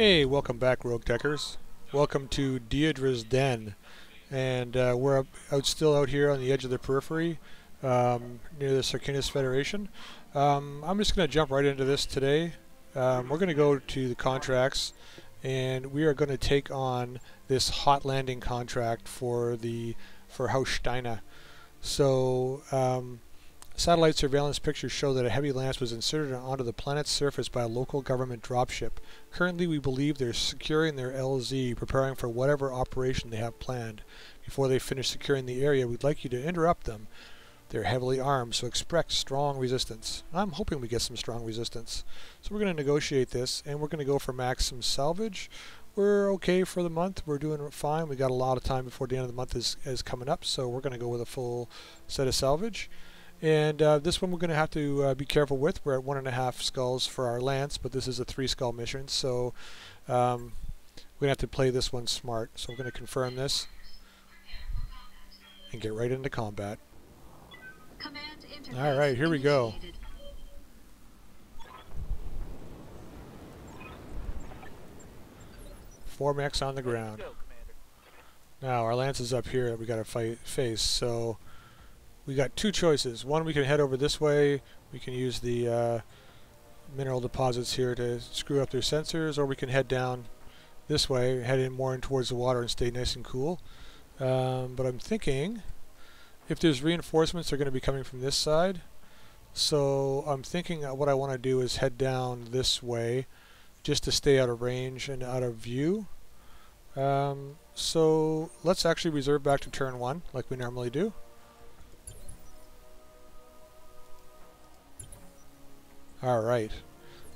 Hey, welcome back, Rogue Techers. Welcome to Deidre's Den. And uh, we're up, out still out here on the edge of the periphery um, near the Circinus Federation. Um, I'm just going to jump right into this today. Um, we're going to go to the contracts and we are going to take on this hot landing contract for the for Haus Steine. So um, Satellite surveillance pictures show that a heavy lance was inserted onto the planet's surface by a local government dropship. Currently, we believe they're securing their LZ, preparing for whatever operation they have planned. Before they finish securing the area, we'd like you to interrupt them. They're heavily armed, so expect strong resistance. I'm hoping we get some strong resistance. So we're going to negotiate this, and we're going to go for maximum salvage. We're okay for the month. We're doing fine. We got a lot of time before the end of the month is, is coming up, so we're going to go with a full set of salvage. And uh, this one we're going to have to uh, be careful with. We're at one and a half skulls for our lance, but this is a three skull mission, so um, we're going to have to play this one smart. So we're going to confirm this and get right into combat. All right, here we go. Four mechs on the ground. Now our lance is up here that we got to fight face. So we got two choices. One, we can head over this way. We can use the uh, mineral deposits here to screw up their sensors, or we can head down this way, head in more in towards the water and stay nice and cool. Um, but I'm thinking if there's reinforcements, they're going to be coming from this side. So I'm thinking what I want to do is head down this way just to stay out of range and out of view. Um, so let's actually reserve back to turn one like we normally do. Alright,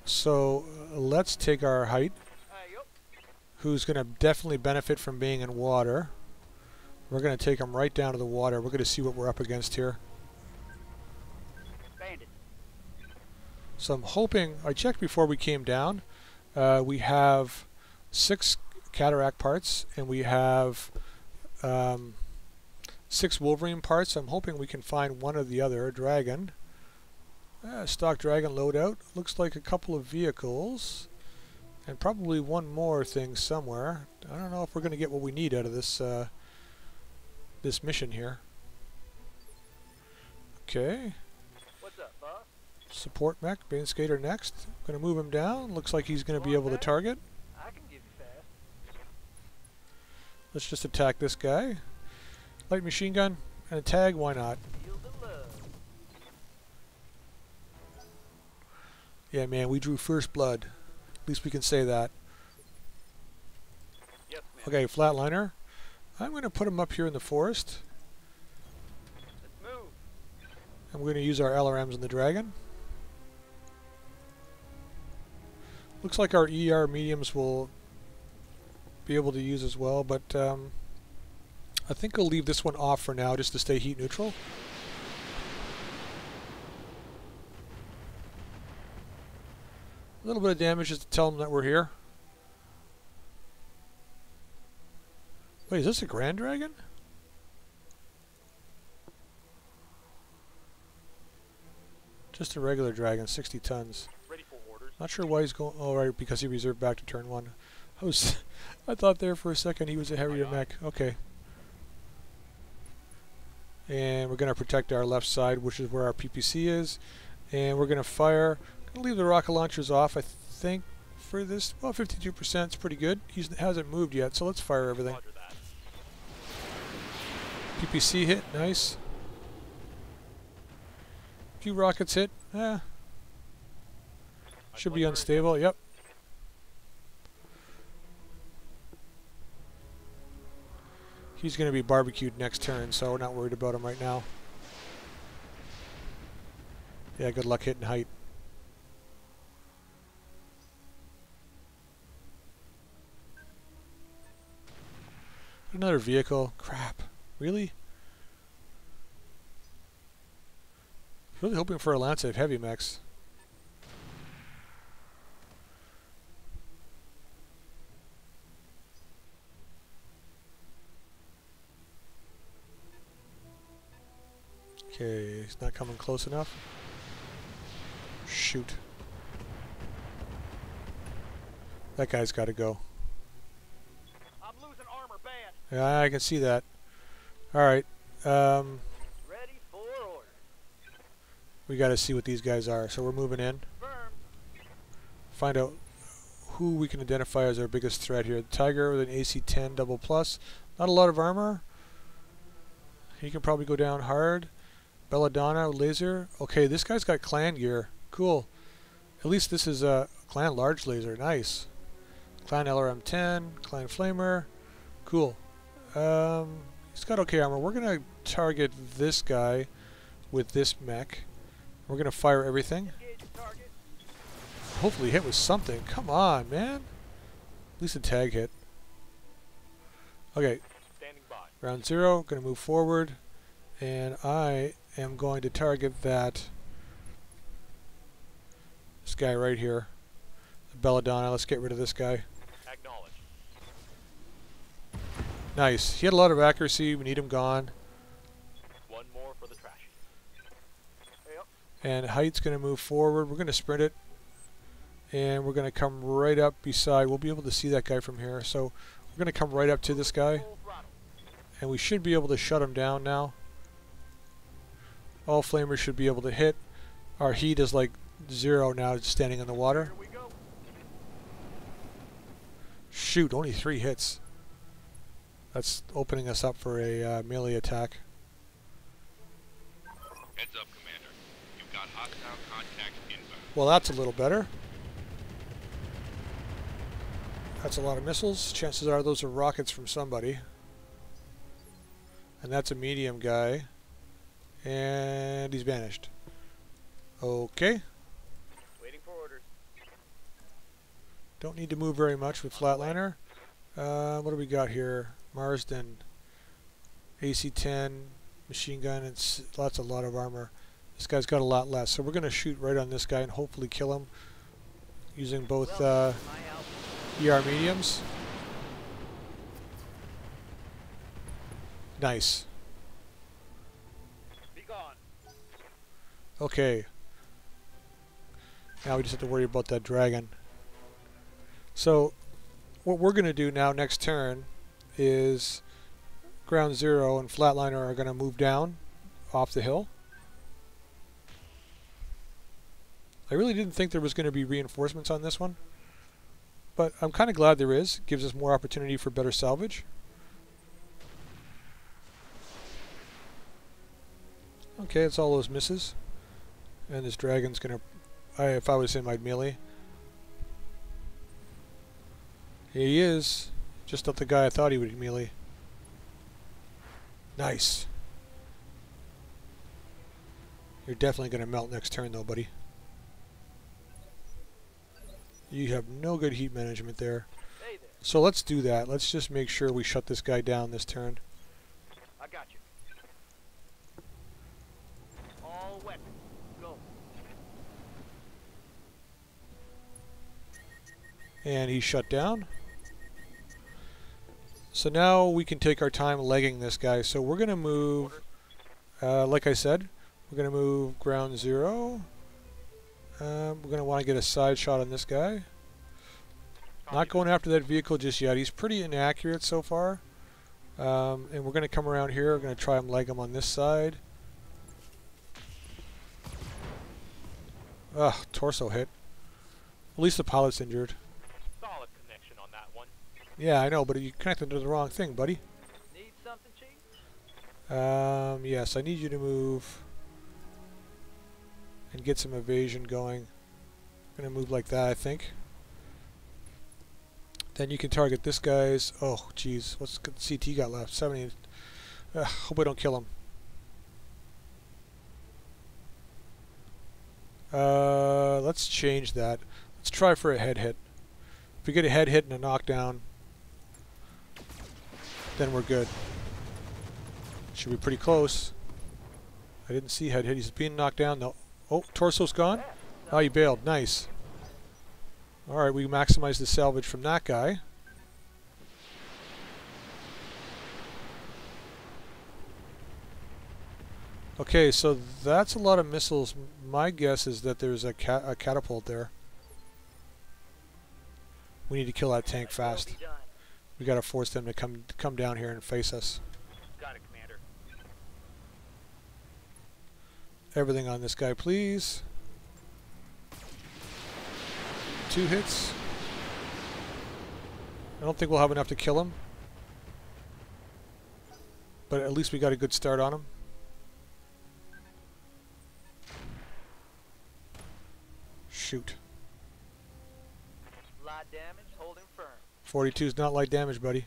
so uh, let's take our height, who's going to definitely benefit from being in water. We're going to take him right down to the water. We're going to see what we're up against here. So I'm hoping, I checked before we came down, uh, we have six Cataphract parts and we have um, six wolverine parts. I'm hoping we can find one or the other, a dragon. Uh, stock Dragon loadout. Looks like a couple of vehicles. And probably one more thing somewhere. I don't know if we're going to get what we need out of this uh, this mission here. Okay. What's up, boss? Support mech, Bane Skater next. Going to move him down. Looks like he's going to be able to target. I can give you fast. Let's just attack this guy. Light machine gun and a tag, why not? Yeah, man, we drew first blood. At least we can say that. Yes, okay, flatliner. I'm going to put him up here in the forest. Let's move. And we're going to use our LRMs in the dragon. Looks like our ER mediums will be able to use as well, but um, I think I'll leave this one off for now just to stay heat neutral. A little bit of damage just to tell them that we're here. Wait, is this a Grand Dragon? Just a regular dragon, 60 tons. Ready for orders. Not sure why he's going. Oh, right, because he reserved back to turn one. I was, I thought there for a second he was a heavier mech. Okay. And we're going to protect our left side, which is where our PPC is. And we're going to fire leave the rocket launchers off, I think, for this. Well, 52% is pretty good. He hasn't moved yet, so let's fire everything. PPC hit, nice. A few rockets hit, eh. Should be unstable, yep. He's going to be barbecued next turn, so we're not worried about him right now. Yeah, good luck hitting height. Another vehicle. Crap. Really? Really hoping for a Lance of heavy mechs. Okay, he's not coming close enough. Shoot. That guy's got to go. I'm losing armor bad. Yeah, I can see that. All right. Um, Ready for order. we got to see what these guys are. So we're moving in. Find out who we can identify as our biggest threat here. Tiger with an AC-10 double plus. Not a lot of armor. He can probably go down hard. Belladonna laser. Okay, this guy's got clan gear. Cool. At least this is a clan large laser. Nice. Clan LRM-10. Clan flamer. Cool. Um, he's got okay armor. We're gonna target this guy with this mech. We're gonna fire everything. Hopefully hit with something. Come on, man. At least a tag hit. Okay, round zero. Going to move forward. And I am going to target that. This guy right here. Belladonna. Let's get rid of this guy. Acknowledge. Nice. He had a lot of accuracy. We need him gone. One more for the trash. Yep. And height's going to move forward. We're going to sprint it. And we're going to come right up beside. We'll be able to see that guy from here. So we're going to come right up to this guy. And we should be able to shut him down now. All flamers should be able to hit. Our heat is like zero now, standing in the water. Here we go. Shoot, only three hits. That's opening us up for a uh, melee attack. Heads up, Commander. You've got hostile contact inbound. Well, that's a little better. That's a lot of missiles. Chances are those are rockets from somebody. And that's a medium guy. And he's vanished. Okay. Waiting for orders. Don't need to move very much with Flatliner. Uh, what do we got here? Marsden. AC-10, machine gun, and lots, a lot of armor. This guy's got a lot less, so we're going to shoot right on this guy and hopefully kill him using both uh, ER mediums. Nice. Be gone. Okay. Now we just have to worry about that dragon. So, what we're going to do now next turn is Ground Zero and Flatliner are going to move down off the hill. I really didn't think there was going to be reinforcements on this one. But I'm kind of glad there is. It Gives us more opportunity for better salvage. Okay, it's all those misses. And this dragon's gonna... I, if I was him, I'd melee. He is. Just not the guy I thought he would melee. Nice. You're definitely gonna melt next turn though, buddy. You have no good heat management there. So let's do that. Let's just make sure we shut this guy down this turn. I got you. All weapons. Go. And he's shut down. So now we can take our time legging this guy. So we're going to move, uh, like I said, we're going to move ground zero. Um, we're going to want to get a side shot on this guy. Not going after that vehicle just yet. He's pretty inaccurate so far. Um, and we're going to come around here. We're going to try and leg him on this side. Ugh, torso hit. At least the pilot's injured. Yeah, I know, but you connected to the wrong thing, buddy. Need something, Chief? Um, yes, I need you to move and get some evasion going. I'm gonna move like that, I think. Then you can target this guy's. Oh, jeez, what's CT got left? 70. Uh, hope I don't kill him. Uh, let's change that. Let's try for a head hit. If we get a head hit and a knockdown, then we're good. Should be pretty close. I didn't see head hit. He's being knocked down though. Oh, torso's gone. Oh, he bailed. Nice. Alright, we maximize the salvage from that guy. Okay, so that's a lot of missiles. My guess is that there's a, ca a catapult there. We need to kill that tank fast. We got to force them to come come down here and face us. Got it, Commander. Everything on this guy, please. Two hits. I don't think we'll have enough to kill him. But at least we got a good start on him. Shoot. Light damage, holding firm. 42 is not light damage, buddy.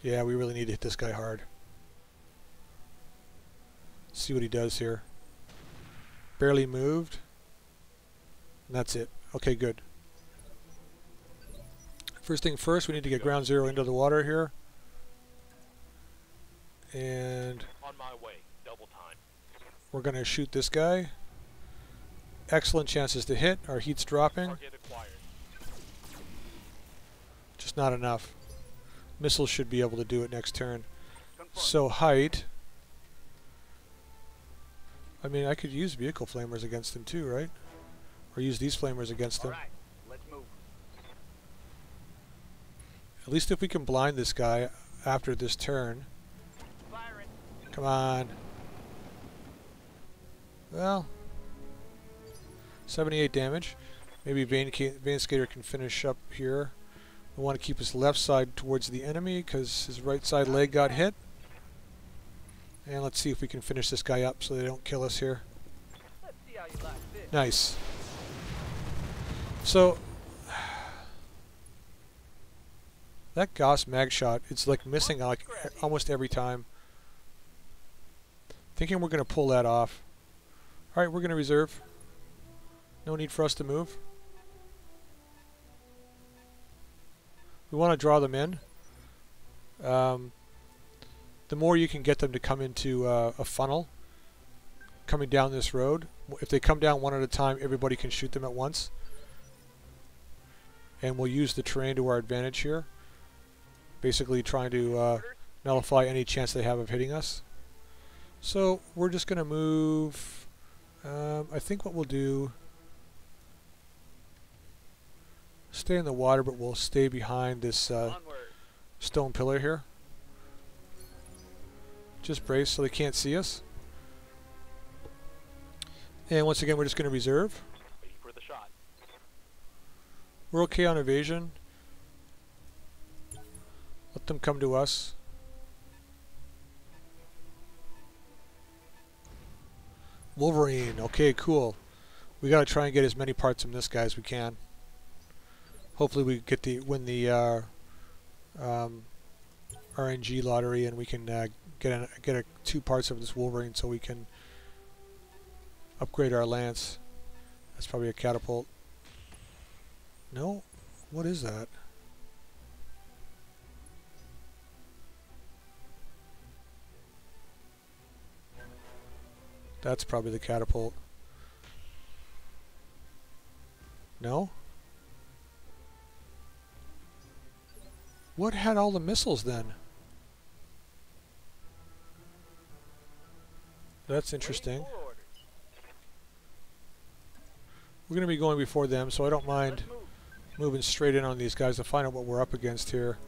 Yeah, we really need to hit this guy hard. See what he does here. Barely moved. And that's it. Okay, good. First thing first, we need to get ground zero into the water here. And On my way. Double time. we're going to shoot this guy. Excellent chances to hit. Our heat's dropping. Just not enough. Missiles should be able to do it next turn. So height. I mean, I could use vehicle flamers against them too, right? Or use these flamers against them. Alright, let's move. At least if we can blind this guy after this turn. Come on. Well, 78 damage. Maybe Vane, Vane Skater can finish up here. Want to keep his left side towards the enemy because his right side leg got hit. And let's see if we can finish this guy up so they don't kill us here. Nice. So that Gauss mag shot, it's like missing like almost every time. Thinking we're gonna pull that off. All right, we're gonna reserve. No need for us to move. We want to draw them in. Um, the more you can get them to come into uh, a funnel, coming down this road. If they come down one at a time, everybody can shoot them at once. And we'll use the terrain to our advantage here. Basically trying to uh, nullify any chance they have of hitting us. So we're just going to move. Um, I think what we'll do. Stay in the water, but we'll stay behind this uh, stone pillar here. Just brace so they can't see us. And once again, we're just going to reserve. For the shot. We're okay on evasion. Let them come to us. Wolverine. Okay, cool. We got to try and get as many parts from this guy as we can. Hopefully, we get the win the uh, um, RNG lottery, and we can uh, get a, get a, two parts of this Wolverine, so we can upgrade our lance. That's probably a catapult. No? What is that? That's probably the catapult. No? What had all the missiles then? That's interesting. We're going to be going before them, so I don't mind moving straight in on these guys to find out what we're up against here.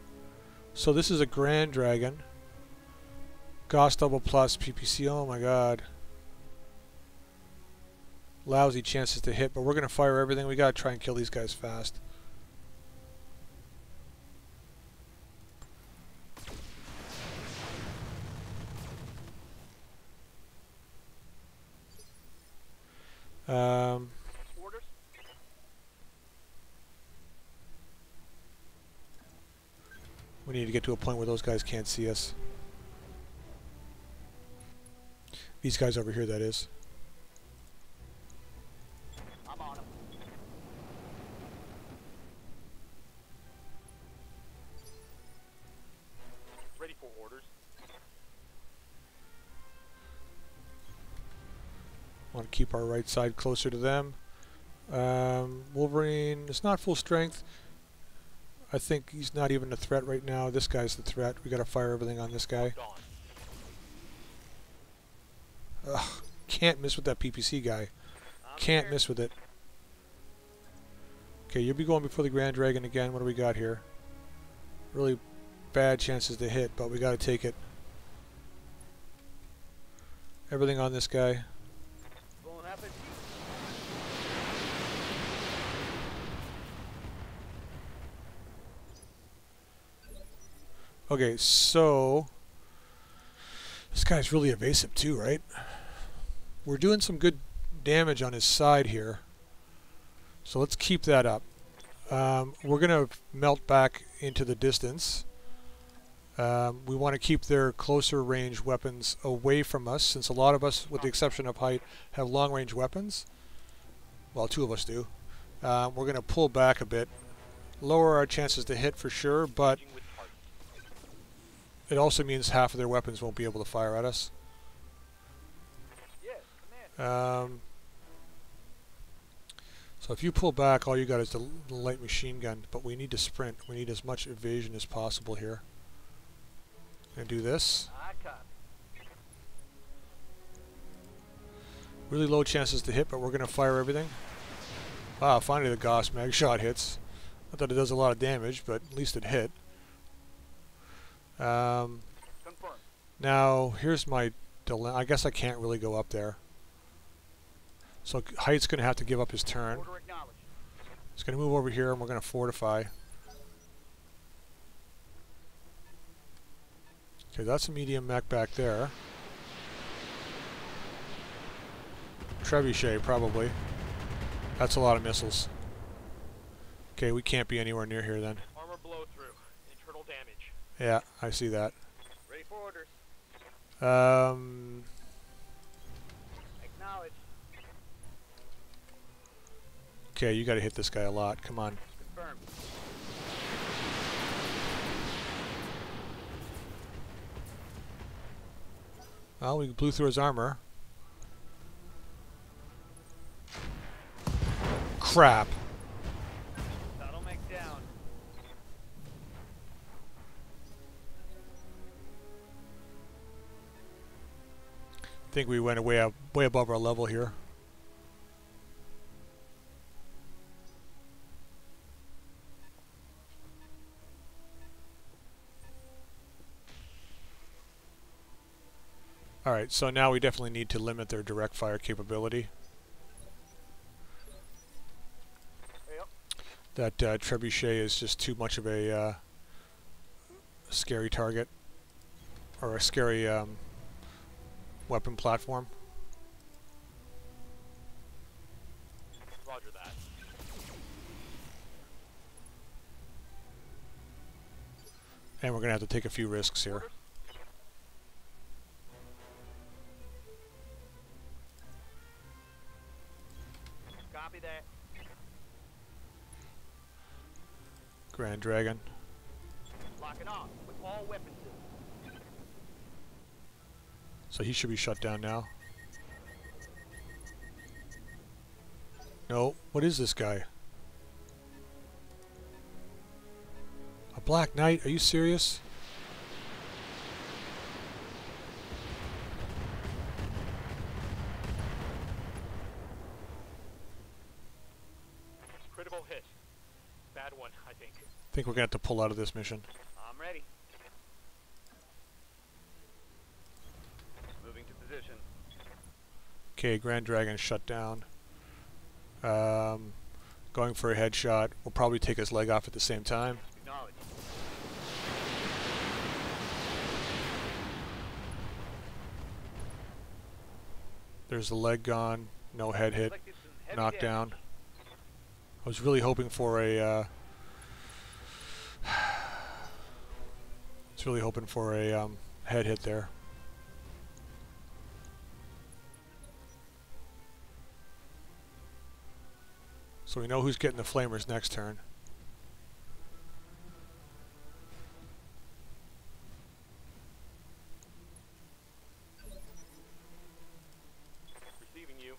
So this is a Grand Dragon. Gauss double plus PPC. Oh my god. Lousy chances to hit, but we're going to fire everything. We got to try and kill these guys fast. Um, We need to get to a point where those guys can't see us. These guys over here, that is. Want to keep our right side closer to them. Um, Wolverine is not full strength. I think he's not even a threat right now. This guy's the threat. We got to fire everything on this guy. Ugh, can't miss with that PPC guy. Can't miss with it. Okay, you'll be going before the Grand Dragon again. What do we got here? Really bad chances to hit, but we got to take it. Everything on this guy. Rolling up at Okay, so this guy's really evasive too, right? We're doing some good damage on his side here. So let's keep that up. Um, we're going to melt back into the distance. Um, we want to keep their closer range weapons away from us, since a lot of us, with the exception of height, have long range weapons. Well, two of us do. Um, we're going to pull back a bit, lower our chances to hit for sure, but. It also means half of their weapons won't be able to fire at us. Um, so if you pull back, all you got is the, the light machine gun, but we need to sprint. We need as much evasion as possible here. And do this. Really low chances to hit, but we're going to fire everything. Wow, finally the Gauss mag shot hits. I thought it does a lot of damage, but at least it hit. Um, Confirm. Now, here's my dilemma. I guess I can't really go up there. So Height's going to have to give up his turn. He's going to move over here and we're going to fortify. Okay, that's a medium mech back there. Trebuchet, probably. That's a lot of missiles. Okay, we can't be anywhere near here then. Armor blow through. Internal damage. Yeah, I see that. Ready for orders. Um, Acknowledged. okay, you got to hit this guy a lot. Come on. Confirmed. Well, we blew through his armor. Crap. I think we went way up, way above our level here. Alright, so now we definitely need to limit their direct fire capability. That uh, trebuchet is just too much of a uh, scary target. Or a scary um, weapon platform. Roger that. And we're going to have to take a few risks here. Copy that. Grand Dragon. Locking off with all weapon So he should be shut down now. No, what is this guy? A Black Knight? Are you serious? Critical hit. Bad one, I think. I think we're going to have to pull out of this mission. I'm ready. Moving to position. Okay, Grand Dragon shut down. Um, going for a headshot. We'll probably take his leg off at the same time. There's the leg gone. No head hit. Inflicted some heavy Knocked damage. down. I was really hoping for a. Uh, I was really hoping for a um, head hit there. So we know who's getting the flamers next turn. Receiving you.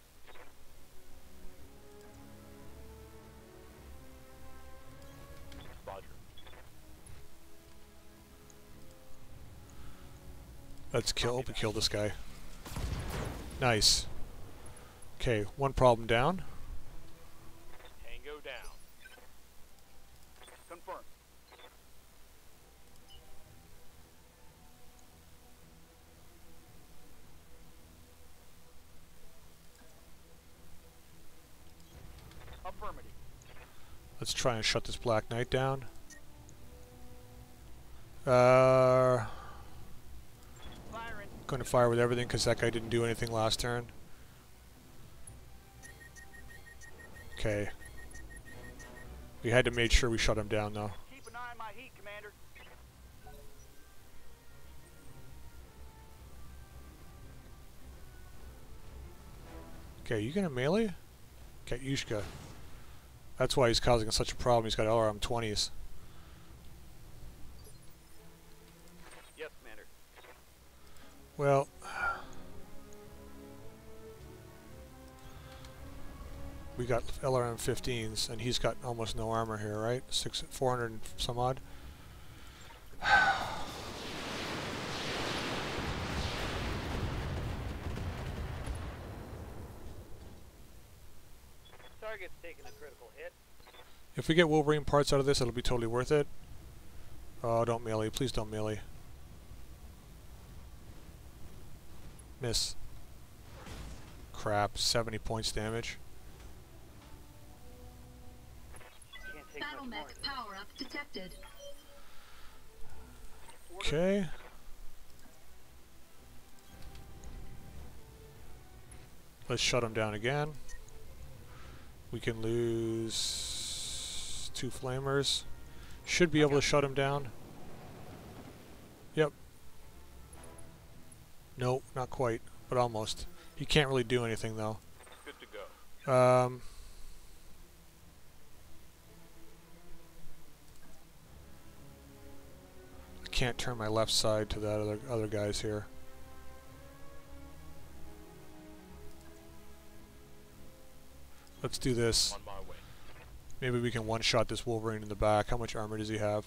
Roger. Let's kill. Hope we kill this guy. Nice. Okay, one problem down. Let's try and shut this Black Knight down. Uh, going to fire with everything because that guy didn't do anything last turn. Okay. We had to make sure we shut him down though. Keep an eye on my heat, Commander. Okay, you gonna melee? Katyushka. That's why he's causing such a problem. He's got LRM 20s. Yes, Commander. Well, we got LRM 15s, and he's got almost no armor here, right? Six, 400 and some odd. Target's taking a critical hit. If we get Wolverine parts out of this, it'll be totally worth it. Oh, don't melee. Please don't melee. Miss. Crap. 70 points damage. Battle mech power up detected. Okay. Let's shut him down again. We can lose two flamers. Should be able to shut him down. Yep. No, not quite, but almost. He can't really do anything though. Good to go. Um, I can't turn my left side to that other other guys here. Let's do this. On my way. Maybe we can one-shot this Wolverine in the back. How much armor does he have?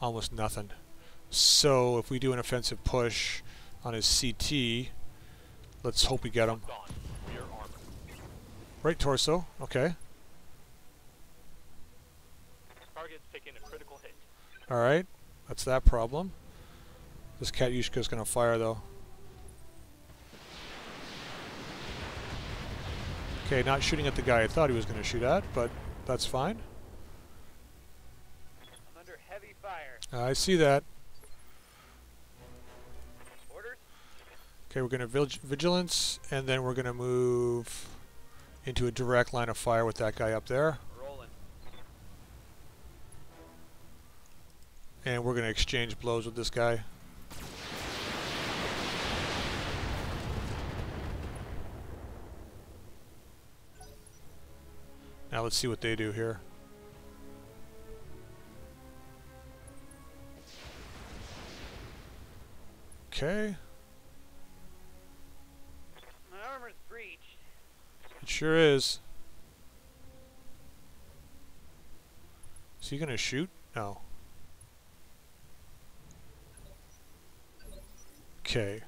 Almost nothing. So if we do an offensive push on his CT, let's hope we get him. Gone. Rear armor. Right torso. Okay. Target's taking a critical hit. Alright, that's that problem. This Katyushka's gonna fire though. Okay, not shooting at the guy I thought he was gonna shoot at, but that's fine. I'm under heavy fire. I see that. Orders? Okay, we're gonna vig vigilance, and then we're gonna move into a direct line of fire with that guy up there, Rolling. and we're gonna exchange blows with this guy. Now let's see what they do here. Okay, My armor's breached. it sure is. Is he gonna shoot? No. Okay.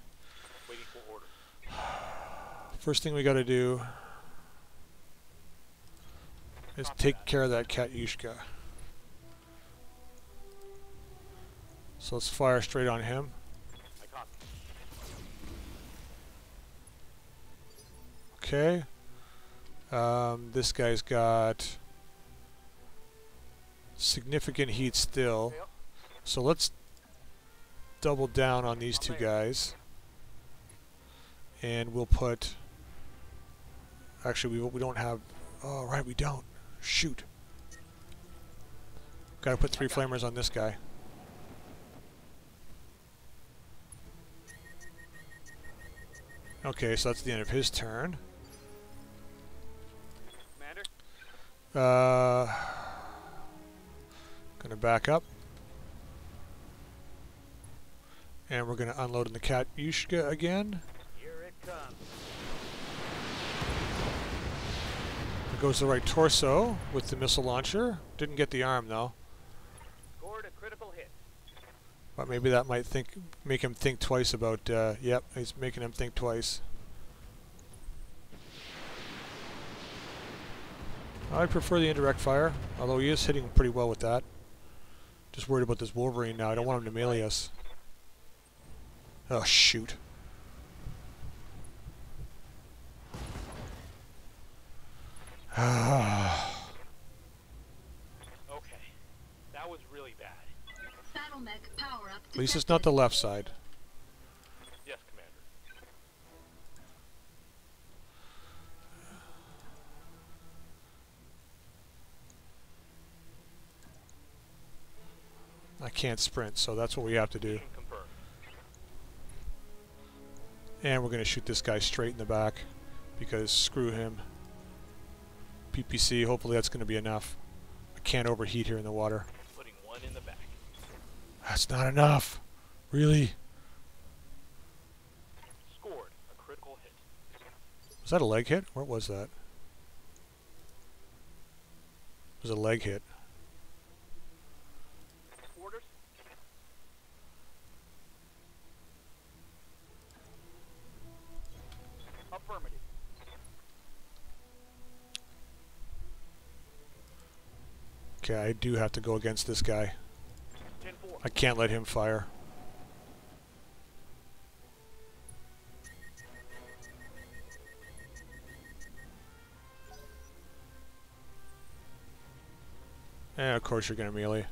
Waiting for order. First thing we gotta do is take care of that Katyushka. So let's fire straight on him. Okay. Um, this guy's got significant heat still. So let's double down on these two guys. And we'll put... Actually, we, we don't have... Oh, right, we don't. Shoot. Gotta put three flamers on this guy. Okay, so that's the end of his turn. Commander? Uh, gonna back up. And we're gonna unload in the Katyushka again. Here it comes. Goes the right torso with the missile launcher. Didn't get the arm though. Scored a critical hit. But maybe that might think make him think twice about. Uh, yep, he's making him think twice. I prefer the indirect fire, although he is hitting pretty well with that. Just worried about this Wolverine now. I don't want him to melee us. Oh shoot! okay. That was really bad. At least it's not the left side. Yes, Commander. I can't sprint, so that's what we have to do. And we're going to shoot this guy straight in the back because screw him. PPC, hopefully that's going to be enough. I can't overheat here in the water. Putting one in the back. That's not enough. Really? Scored a critical hit. Was that a leg hit? What was that? It was a leg hit. Okay, I do have to go against this guy. I can't let him fire. And of course you're gonna melee.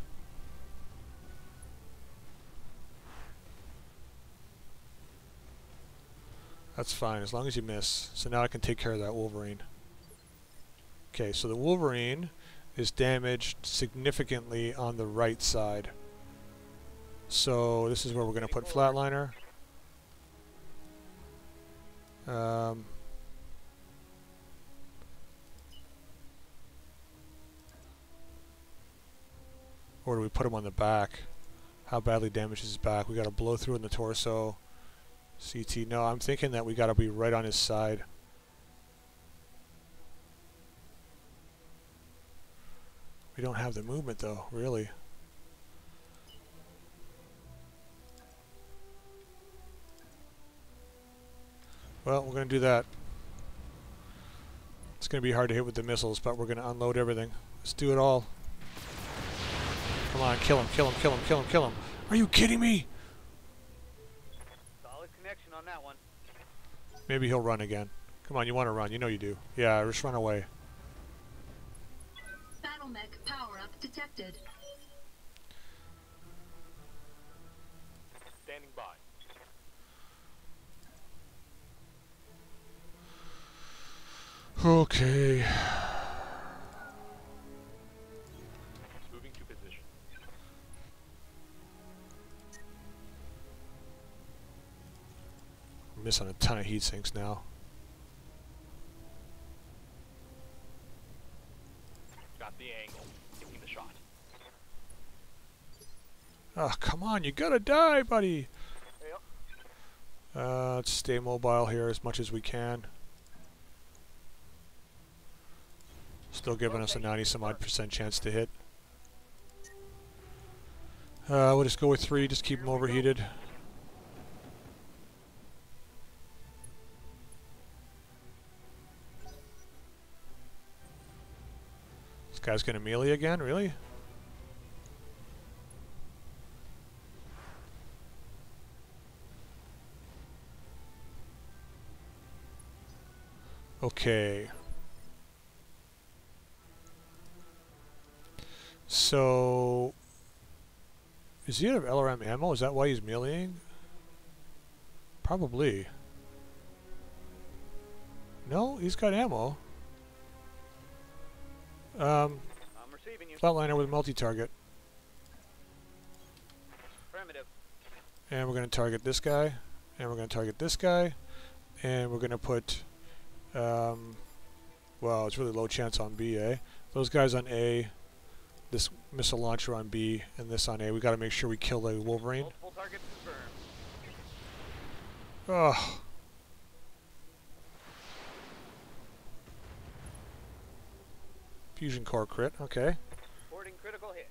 That's fine, as long as you miss. So now I can take care of that Wolverine. Okay, so the Wolverine is damaged significantly on the right side. So this is where we're going to put Flatliner. Um, or do we put him on the back? How badly damaged is his back? We got to blow through in the torso. CT. No, I'm thinking that we got to be right on his side. We don't have the movement though, really. Well, we're going to do that. It's going to be hard to hit with the missiles, but we're going to unload everything. Let's do it all. Come on, kill him, kill him, kill him, kill him, kill him. Are you kidding me? Solid connection on that one. Maybe he'll run again. Come on, you want to run. You know you do. Yeah, just run away. Battle power up detected. Standing by. Okay. Moving to position. I'm missing a ton of heat sinks now. Got the angle. Taking the shot. Oh, come on, you gotta die, buddy. Yep. Uh, let's stay mobile here as much as we can. Still giving us a 90 some odd percent chance to hit. Uh, we'll just go with three, just keep them overheated. This guy's gonna melee again, really? Okay. So, is he out of LRM ammo? Is that why he's meleeing? Probably. No, he's got ammo. Um, I'm receiving you. flatliner with multi-target. And we're going to target this guy. And we're going to target this guy. And we're going to put... Um, well, it's really low chance on B, eh? Those guys on A. This missile launcher on B. And this on A. we got to make sure we kill the Wolverine. Multiple targets confirmed. Ugh. Fusion core crit, okay. Reporting critical hit.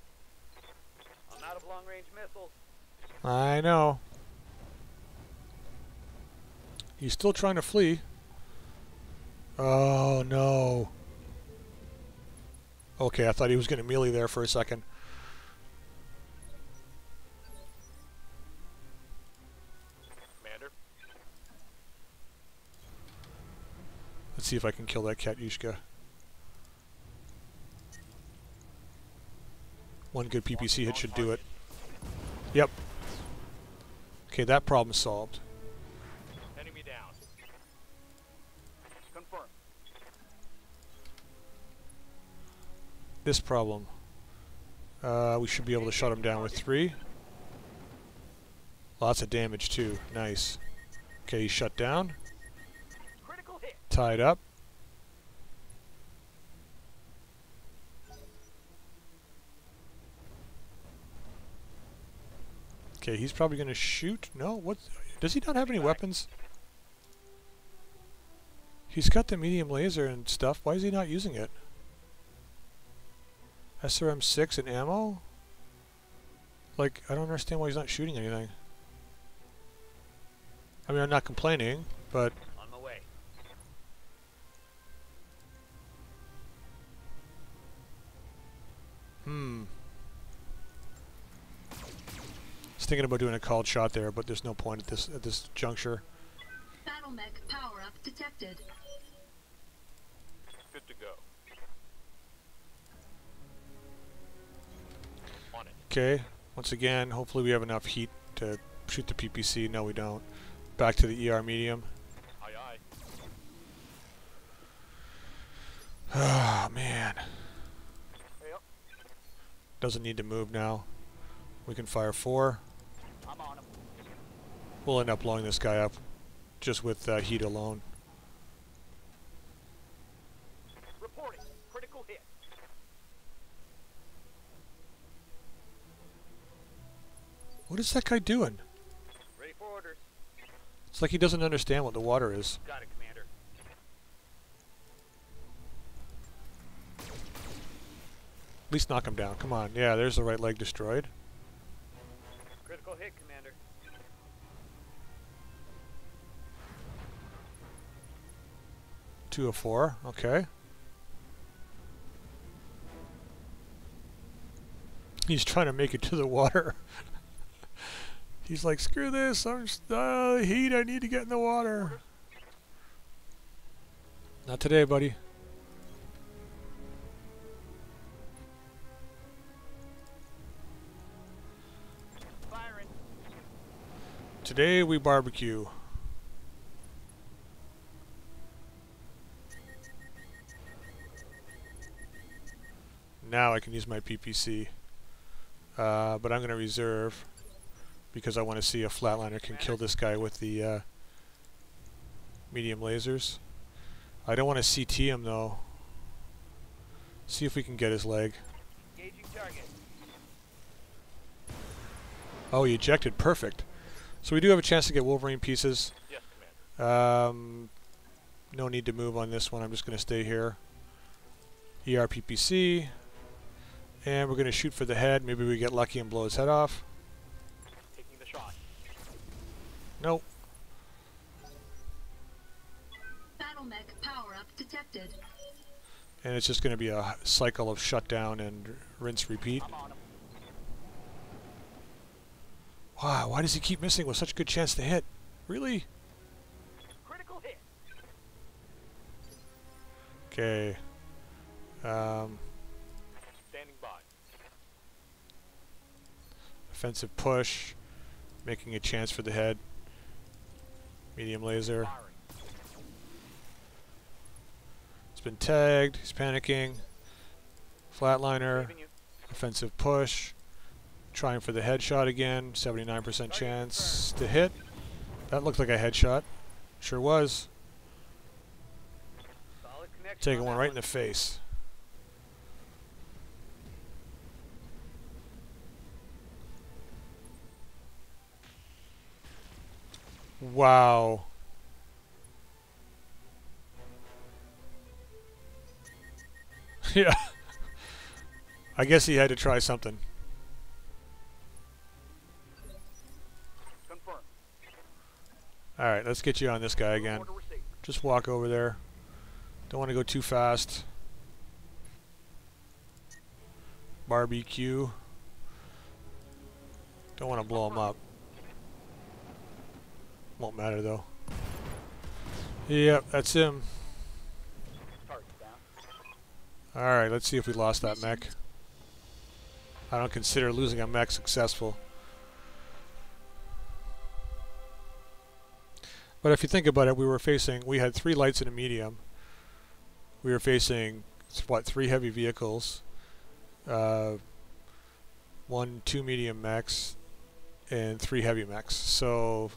I'm out of long range missiles. I know. He's still trying to flee. Oh no. Okay, I thought he was going to melee there for a second. Commander. Let's see if I can kill that Katyushka. One good PPC hit should do it. Yep. Okay, that problem solved. This problem. Uh, we should be able to shut him down with three. Lots of damage too. Nice. Okay, he's shut down. Tied up. Okay, he's probably going to shoot. No, what? Does he not have any weapons? He's got the medium laser and stuff. Why is he not using it? SRM-6 and ammo? Like, I don't understand why he's not shooting anything. I mean, I'm not complaining, but On my way. Hmm. I was thinking about doing a called shot there, but there's no point at this at this juncture. Battle mech power up detected. Okay. Once again, hopefully we have enough heat to shoot the PPC. No, we don't. Back to the ER medium. Aye aye. Ah, man. Yep. Doesn't need to move now. We can fire four. I'm on him. We'll end up blowing this guy up just with uh, heat alone. Reporting. Critical hit. What is that guy doing? Ready for orders. It's like he doesn't understand what the water is. Got it, Commander. At least knock him down. Come on. Yeah, there's the right leg destroyed. Critical hit, Commander. Two of four. Okay. He's trying to make it to the water. He's like, screw this. I'm just, uh, heat. I need to get in the water. Not today, buddy. Today we barbecue. Now I can use my PPC. Uh, but I'm going to reserve because I want to see if Flatliner can kill this guy with the uh, medium lasers. I don't want to CT him though. See if we can get his leg. Oh, he ejected. Perfect. So we do have a chance to get Wolverine pieces. Yes, Commander. Um, no need to move on this one. I'm just going to stay here. ERPPC. And we're going to shoot for the head. Maybe we get lucky and blow his head off. Nope. Battle mech power up detected. And it's just going to be a cycle of shutdown and rinse repeat. I'm on him. Wow, why does he keep missing with such a good chance to hit? Really? Critical hit. Okay. Um, Standing by. offensive push. Making a chance for the head. Medium laser. It's been tagged. He's panicking. Flatliner. Offensive push. Trying for the headshot again. 79% chance to hit. That looked like a headshot. Sure was. Taking one right in the face. Wow. yeah. I guess he had to try something. Confirm. Alright, let's get you on this guy again. Just walk over there. Don't want to go too fast. Barbecue. Don't want to blow him up. Won't matter though. Yep, that's him. Alright, let's see if we lost that mech. I don't consider losing a mech successful. But if you think about it, we were facing, we had three lights and a medium. We were facing, what, three heavy vehicles, uh, one, two medium mechs, and three heavy mechs. So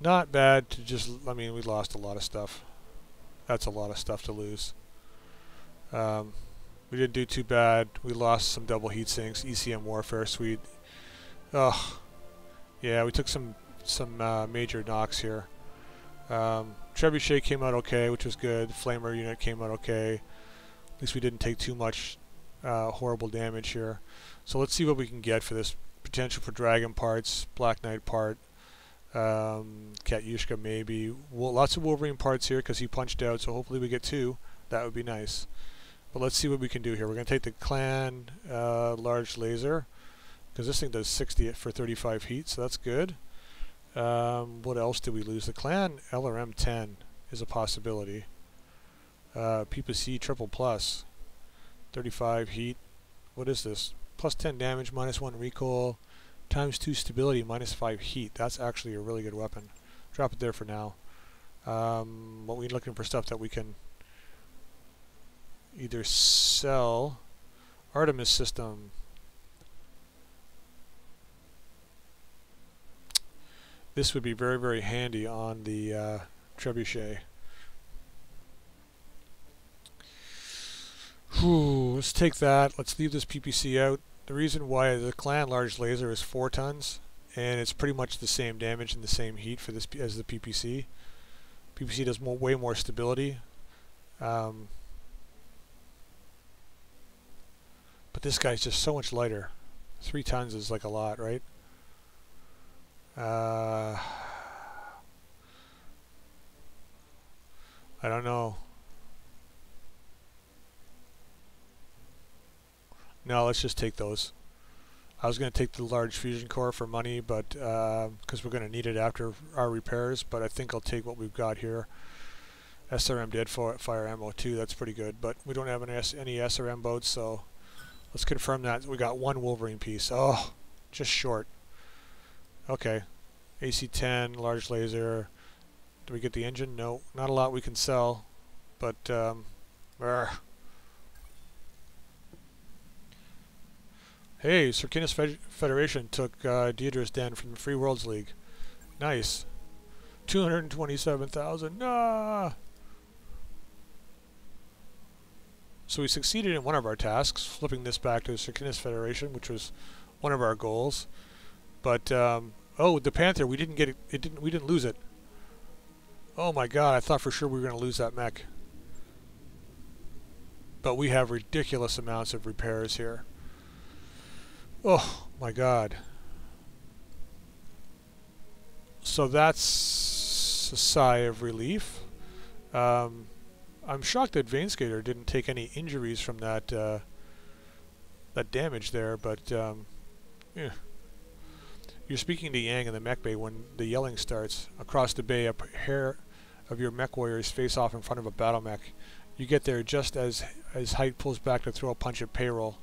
not bad to just, I mean, we lost a lot of stuff. That's a lot of stuff to lose. Um, we didn't do too bad. We lost some double heat sinks, ECM Warfare Suite. Ugh. Yeah, we took some some uh, major knocks here. Um, Trebuchet came out okay, which was good. Flamer unit came out okay. At least we didn't take too much uh, horrible damage here. So let's see what we can get for this potential for Dragon parts, Black Knight part, um, Katyushka maybe. Well, lots of Wolverine parts here because he punched out, so hopefully we get two. That would be nice. But let's see what we can do here. We're going to take the Clan uh, Large Laser because this thing does 60 for 35 heat, so that's good. Um, what else did we lose? The Clan LRM 10 is a possibility. Uh, PPC triple plus, 35 heat. What is this? Plus 10 damage, minus 1 recoil, times 2 stability, minus 5 heat. That's actually a really good weapon. Drop it there for now. Um, what we looking for stuff that we can either sell Artemis system. This would be very, very handy on the uh, trebuchet. Whew, let's take that. Let's leave this PPC out. The reason why the clan large laser is 4 tons, and it's pretty much the same damage and the same heat for this as the PPC. PPC does more, way more stability. Um, but this guy's just so much lighter. Three tons is like a lot, right? Uh, I don't know. No, let's just take those. I was going to take the large fusion core for money, but because uh, we're going to need it after our repairs, but I think I'll take what we've got here. SRM dead fire ammo too, that's pretty good, but we don't have any, any SRM boats, so let's confirm that. We got one Wolverine piece. Oh, just short. Okay. AC-10, large laser. Do we get the engine? No, not a lot we can sell, but um, Hey, Circinus Federation took uh, Deidre's Den from the Free Worlds League. Nice. 227,000. Ah! So we succeeded in one of our tasks, flipping this back to the Circinus Federation, which was one of our goals. But um, oh, the Panther, we didn't get it. It didn't. We didn't lose it. Oh my God! I thought for sure we were going to lose that mech. But we have ridiculous amounts of repairs here. Oh my god. So that's a sigh of relief. Um, I'm shocked that Vaneskater didn't take any injuries from that uh, that damage there, but um, yeah. You're speaking to Yang in the mech bay when the yelling starts. Across the bay, a pair of your mech warriors face off in front of a battle mech. You get there just as as Height pulls back to throw a punch at payroll.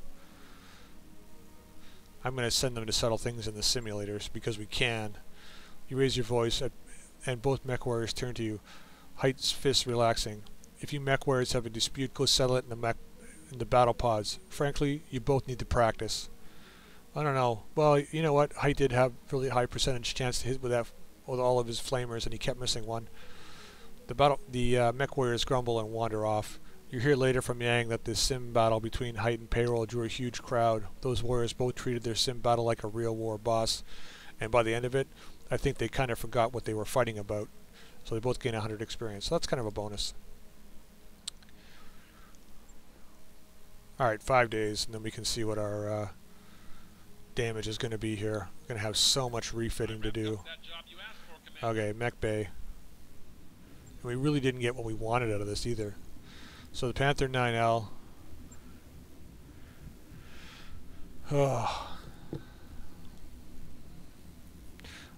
I'm going to send them to settle things in the simulators because we can. You raise your voice at, and both mech warriors turn to you. Height's fist relaxing. If you mech warriors have a dispute, go settle it in the mech in the battle pods. Frankly, you both need to practice. I don't know. Well, you know what? Height did have really high percentage chance to hit with that with all of his flamers, and he kept missing one. The battle, the uh, mech warriors grumble and wander off. You hear later from Yang that the sim battle between Height and Payroll drew a huge crowd. Those warriors both treated their sim battle like a real war boss, and by the end of it, I think they kind of forgot what they were fighting about. So they both gain 100 experience. So that's kind of a bonus. Alright, five days, and then we can see what our uh, damage is going to be here. We're going to have so much refitting to do. Okay, Mech Bay. And we really didn't get what we wanted out of this either. So the Panther 9L. Oh.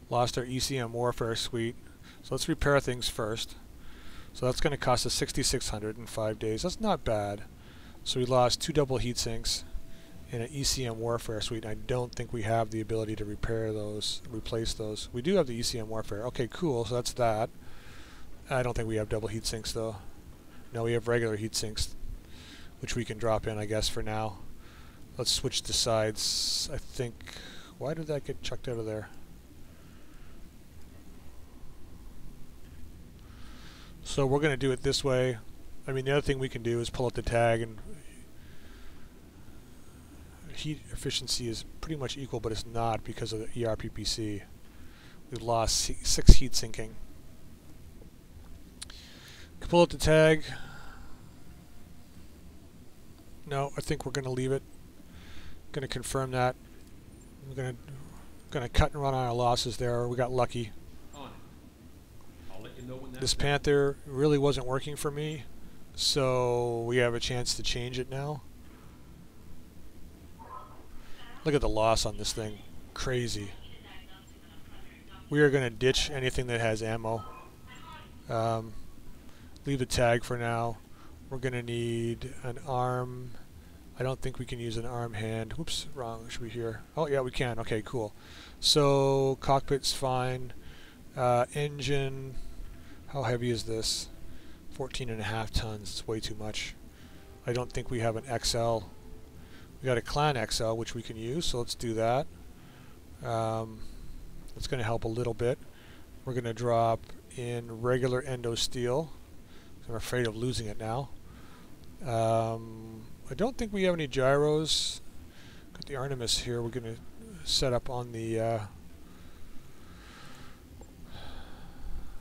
Lost our ECM Warfare Suite. So let's repair things first. So that's going to cost us 6600 in five days. That's not bad. So we lost two double heat sinks, in an ECM Warfare suite. And I don't think we have the ability to repair those, replace those. We do have the ECM Warfare. Okay, cool. So that's that. I don't think we have double heat sinks though. No, we have regular heat sinks, which we can drop in, I guess, for now. Let's switch to sides. I think. Why did that get chucked out of there? So we're going to do it this way. I mean, the other thing we can do is pull out the tag and heat efficiency is pretty much equal, but it's not because of the ERPPC. We've lost six heat sinking. Can pull out the tag. No, I think we're going to leave it. Going to confirm that. We're going to going to cut and run on our losses there. We got lucky. You know this Panther really wasn't working for me, so we have a chance to change it now. Look at the loss on this thing. Crazy. We are going to ditch anything that has ammo. Um, leave the tag for now. We're going to need an arm. I don't think we can use an arm hand. Whoops, wrong. Should we here? Oh, yeah, we can. Okay, cool. So, cockpit's fine. Uh, engine. How heavy is this? 14 and a half tons. It's way too much. I don't think we have an XL. We got a Clan XL, which we can use, so let's do that. Um, that's going to help a little bit. We're going to drop in regular endo steel. I'm afraid of losing it now. Um, I don't think we have any gyros. Got the Artemis here. We're going to set up on the... Uh,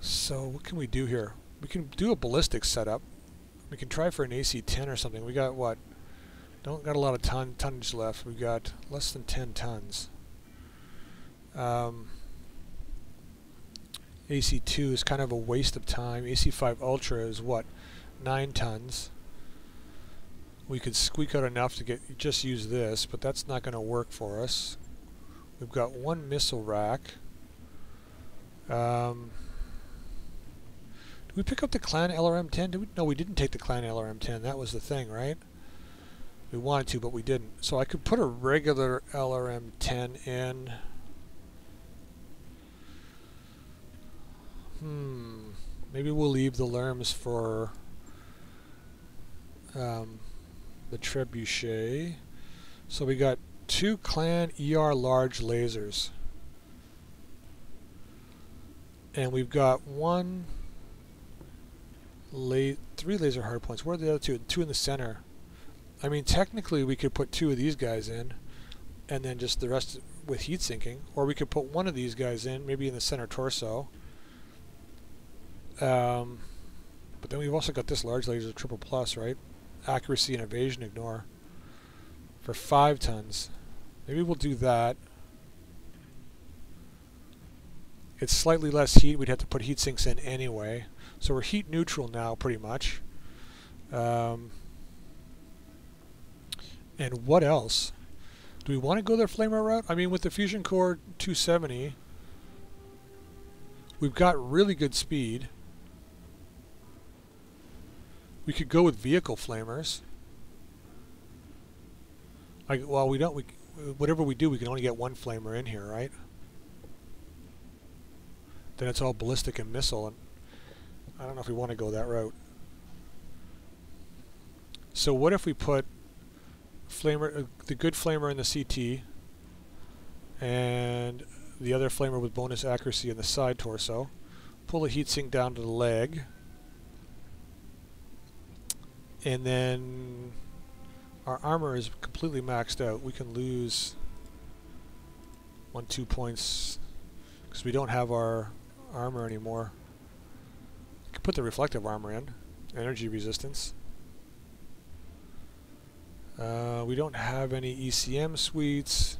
so what can we do here? We can do a ballistic setup. We can try for an AC-10 or something. We got what? Don't got a lot of ton tonnage left. We've got less than 10 tons. Um, AC2 is kind of a waste of time. AC5 Ultra is what? 9 tons. We could squeak out enough to get just use this, but that's not going to work for us. We've got one missile rack. Um, did we pick up the Clan LRM-10? Did we? No, we didn't take the Clan LRM-10. That was the thing, right? We wanted to, but we didn't. So I could put a regular LRM-10 in. Hmm. Maybe we'll leave the Lerms for um, the Trebuchet. So we got two Clan ER large lasers. And we've got one, la three laser hardpoints. Where are the other two? Two in the center. I mean, technically we could put two of these guys in, and then just the rest with heat sinking. Or we could put one of these guys in, maybe in the center torso. Um, but then we've also got this large laser triple plus, right? Accuracy and evasion ignore for five tons. Maybe we'll do that. It's slightly less heat. We'd have to put heat sinks in anyway. So we're heat neutral now, pretty much. Um, and what else? Do we want to go the flamer route? I mean, with the Fusion Core 270, we've got really good speed. We could go with vehicle flamers. I, well, we don't. We whatever we do, we can only get one flamer in here, right? Then it's all ballistic and missile, and I don't know if we want to go that route. So what if we put flamer, uh, the good flamer in the CT, and the other flamer with bonus accuracy in the side torso. Pull the heatsink down to the leg, and then our armor is completely maxed out. We can lose one, two points because we don't have our armor anymore. We can put the reflective armor in, energy resistance. Uh, we don't have any ECM suites.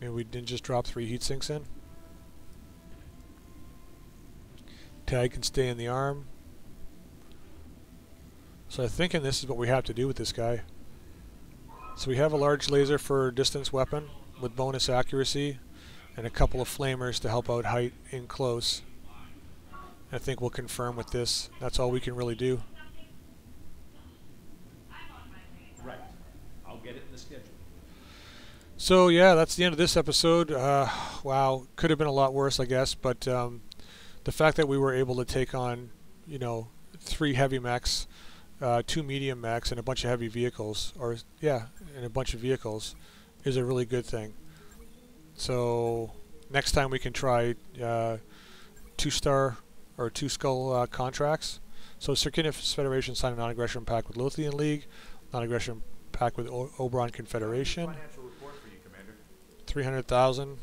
Maybe we didn't just drop three heat sinks in. Tag can stay in the arm. So I'm thinking this is what we have to do with this guy. So we have a large laser for distance weapon with bonus accuracy and a couple of flamers to help out height in close. I think we'll confirm with this. That's all we can really do. Right. I'll get it in the schedule. So yeah, that's the end of this episode. Uh, wow, could have been a lot worse, I guess, but um, the fact that we were able to take on, you know, three heavy mechs uh, two medium mechs, and a bunch of heavy vehicles, or yeah, and a bunch of vehicles, is a really good thing. So next time we can try uh, two star or two skull uh, contracts. So Circinus Federation signed a non-aggression pact with Lothian League, non-aggression pact with o- Oberon Confederation. For you, 300,000.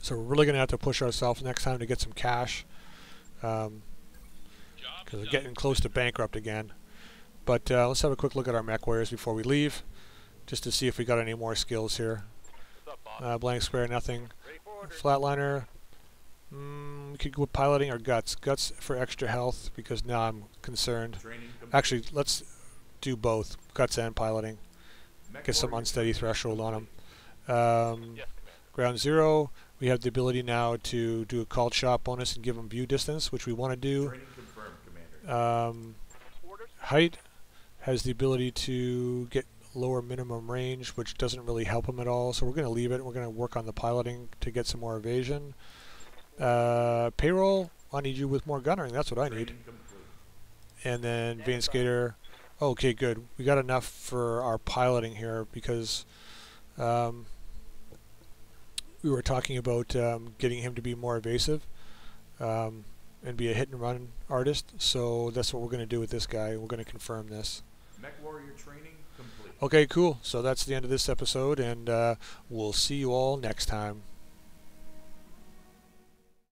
So we're really going to have to push ourselves next time to get some cash. Um, because we're getting close to bankrupt again. But uh, let's have a quick look at our mech warriors before we leave, just to see if we got any more skills here. Uh, blank square, nothing. Flatliner. Mm, we could go with piloting or guts. Guts for extra health because now I'm concerned. Actually, let's do both guts and piloting. Get some unsteady threshold on them. Um, ground zero. We have the ability now to do a called shot bonus and give them view distance, which we want to do. Um, height has the ability to get lower minimum range, which doesn't really help him at all. So we're going to leave it. We're going to work on the piloting to get some more evasion. Uh, payroll, I need you with more gunnering. That's what I need. And then Vein Skater. Okay, good. We got enough for our piloting here because um, we were talking about um, getting him to be more evasive um, and be a hit and run artist. So that's what we're going to do with this guy. We're going to confirm this. Mech warrior training complete. Okay, cool. So that's the end of this episode, and uh, we'll see you all next time.